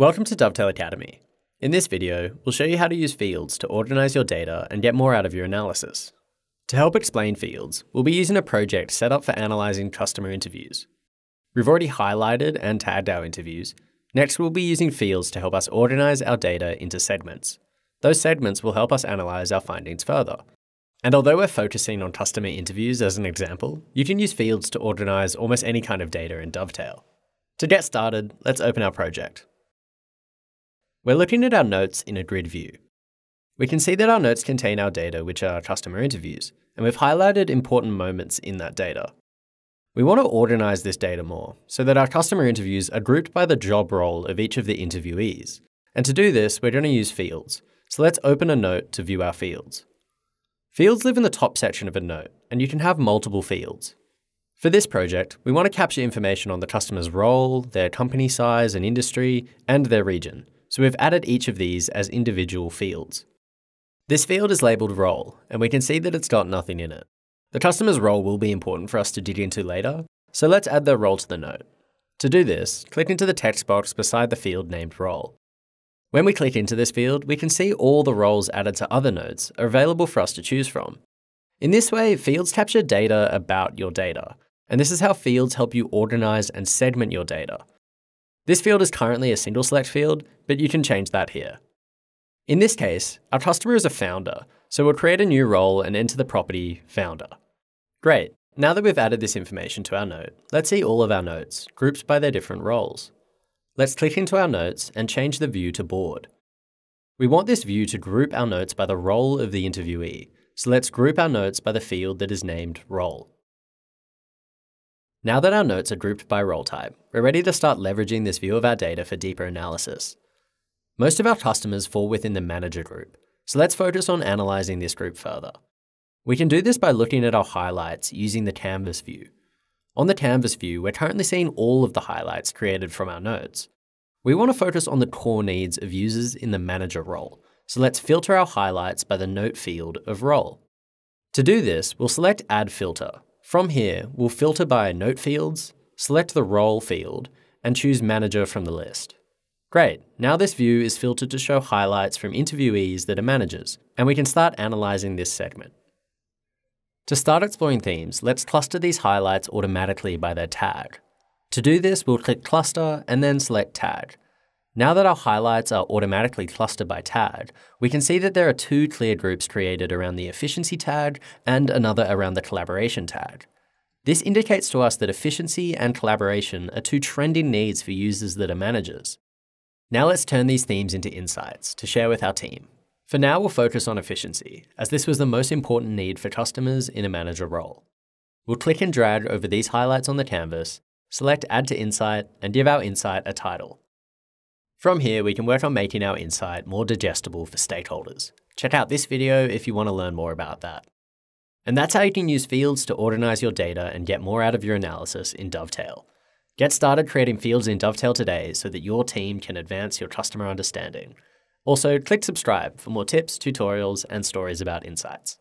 Welcome to Dovetail Academy. In this video, we'll show you how to use fields to organize your data and get more out of your analysis. To help explain fields, we'll be using a project set up for analyzing customer interviews. We've already highlighted and tagged our interviews. Next, we'll be using fields to help us organize our data into segments. Those segments will help us analyze our findings further. And although we're focusing on customer interviews as an example, you can use fields to organize almost any kind of data in Dovetail. To get started, let's open our project. We're looking at our notes in a grid view. We can see that our notes contain our data, which are customer interviews, and we've highlighted important moments in that data. We want to organize this data more so that our customer interviews are grouped by the job role of each of the interviewees. And to do this, we're going to use fields. So let's open a note to view our fields. Fields live in the top section of a note, and you can have multiple fields. For this project, we want to capture information on the customer's role, their company size and industry, and their region, so we've added each of these as individual fields. This field is labelled role, and we can see that it's got nothing in it. The customer's role will be important for us to dig into later, so let's add their role to the note. To do this, click into the text box beside the field named role. When we click into this field, we can see all the roles added to other notes are available for us to choose from. In this way, fields capture data about your data, and this is how fields help you organize and segment your data, this field is currently a single select field, but you can change that here. In this case, our customer is a founder, so we'll create a new role and enter the property founder. Great, now that we've added this information to our note, let's see all of our notes, grouped by their different roles. Let's click into our notes and change the view to board. We want this view to group our notes by the role of the interviewee, so let's group our notes by the field that is named role. Now that our notes are grouped by role type, we're ready to start leveraging this view of our data for deeper analysis. Most of our customers fall within the manager group, so let's focus on analysing this group further. We can do this by looking at our highlights using the canvas view. On the canvas view, we're currently seeing all of the highlights created from our notes. We want to focus on the core needs of users in the manager role, so let's filter our highlights by the note field of role. To do this, we'll select Add Filter, from here, we'll filter by note fields, select the role field, and choose manager from the list. Great, now this view is filtered to show highlights from interviewees that are managers, and we can start analysing this segment. To start exploring themes, let's cluster these highlights automatically by their tag. To do this, we'll click Cluster and then select Tag. Now that our highlights are automatically clustered by tag, we can see that there are two clear groups created around the efficiency tag and another around the collaboration tag. This indicates to us that efficiency and collaboration are two trending needs for users that are managers. Now let's turn these themes into insights to share with our team. For now, we'll focus on efficiency, as this was the most important need for customers in a manager role. We'll click and drag over these highlights on the canvas, select Add to Insight, and give our insight a title. From here, we can work on making our insight more digestible for stakeholders. Check out this video if you want to learn more about that. And that's how you can use fields to organize your data and get more out of your analysis in Dovetail. Get started creating fields in Dovetail today so that your team can advance your customer understanding. Also, click subscribe for more tips, tutorials, and stories about insights.